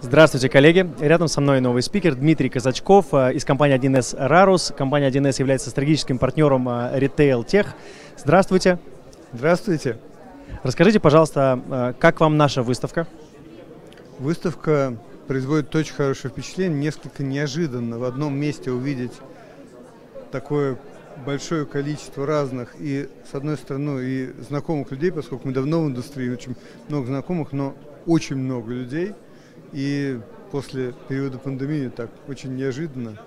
Здравствуйте, коллеги. Рядом со мной новый спикер Дмитрий Казачков э, из компании 1С Rarus. Компания 1С является стратегическим партнером э, Retail Tech. Здравствуйте. Здравствуйте. Расскажите, пожалуйста, э, как вам наша выставка? Выставка производит очень хорошее впечатление, несколько неожиданно в одном месте увидеть такое большое количество разных и, с одной стороны, и знакомых людей, поскольку мы давно в индустрии, очень много знакомых, но очень много людей – и после периода пандемии так очень неожиданно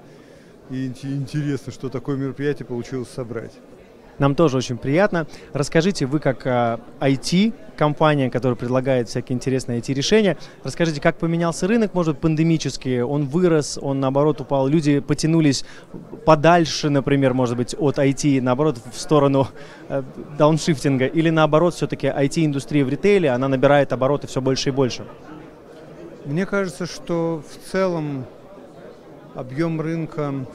и интересно, что такое мероприятие получилось собрать. Нам тоже очень приятно. Расскажите, вы как IT-компания, которая предлагает всякие интересные IT-решения, расскажите, как поменялся рынок, может, пандемически, он вырос, он, наоборот, упал, люди потянулись подальше, например, может быть, от IT, наоборот, в сторону э, дауншифтинга, или, наоборот, все-таки IT-индустрия в ритейле, она набирает обороты все больше и больше? Мне кажется, что в целом объем рынка,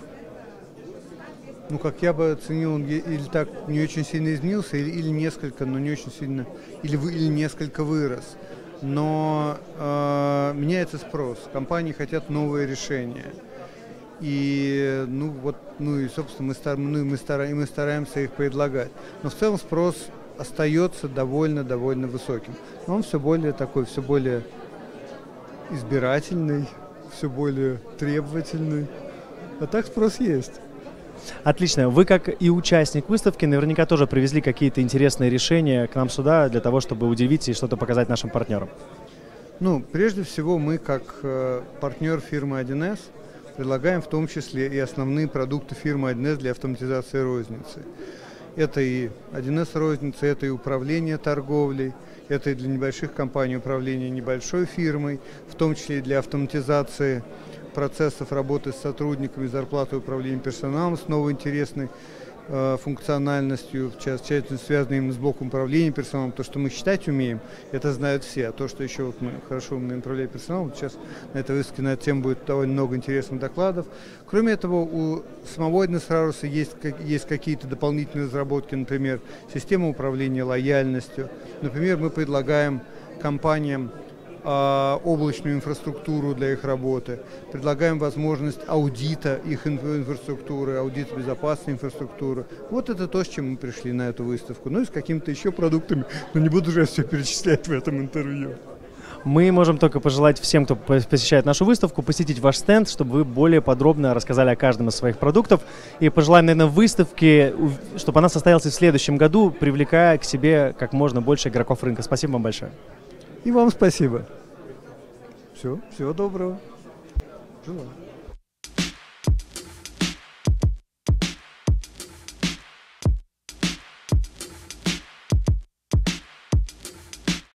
ну, как я бы оценил, или так не очень сильно изменился, или, или несколько, но не очень сильно, или, или несколько вырос. Но э, меняется спрос. Компании хотят новые решения. И, ну, вот, ну, и, собственно, мы, стар, ну, мы, стараем, мы стараемся их предлагать. Но в целом спрос остается довольно-довольно высоким. Но он все более такой, все более избирательный, все более требовательный. А так спрос есть. Отлично. Вы, как и участник выставки, наверняка тоже привезли какие-то интересные решения к нам сюда для того, чтобы удивить и что-то показать нашим партнерам. Ну, прежде всего, мы, как э, партнер фирмы 1С, предлагаем в том числе и основные продукты фирмы 1С для автоматизации розницы. Это и 1С розница, это и управление торговлей, это и для небольших компаний управление небольшой фирмой, в том числе и для автоматизации процессов работы с сотрудниками, зарплаты управления персоналом с новой интересной Э, функциональностью, в частности, связанной именно с блоком управления персоналом, то, что мы считать умеем, это знают все, а то, что еще вот мы хорошо умеем управлять персоналом, сейчас на этой выставке на эту тему будет довольно много интересных докладов. Кроме этого, у самого Эднесраруса есть, есть какие-то дополнительные разработки, например, система управления лояльностью. Например, мы предлагаем компаниям облачную инфраструктуру для их работы, предлагаем возможность аудита их инфраструктуры, аудита безопасной инфраструктуры. Вот это то, с чем мы пришли на эту выставку. Ну и с какими-то еще продуктами, но не буду же я все перечислять в этом интервью. Мы можем только пожелать всем, кто посещает нашу выставку, посетить ваш стенд, чтобы вы более подробно рассказали о каждом из своих продуктов. И пожелаем, наверное, выставки, чтобы она состоялась в следующем году, привлекая к себе как можно больше игроков рынка. Спасибо вам большое. И вам спасибо. Все, всего доброго. Желаю.